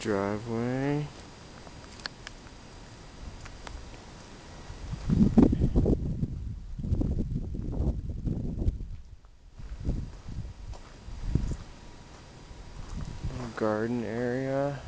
driveway. Garden area.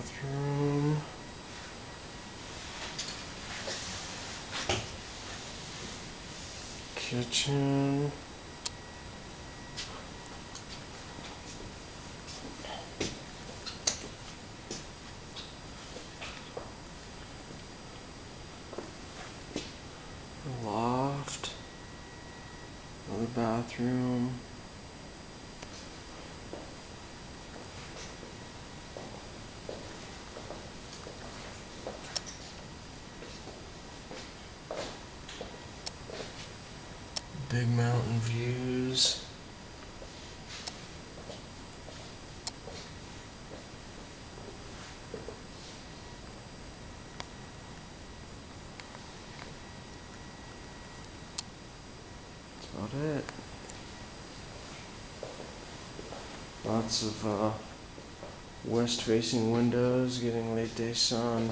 Bathroom. Kitchen. Loft. Another bathroom. Big mountain views. That's about it. Lots of uh, west facing windows, getting late day sun.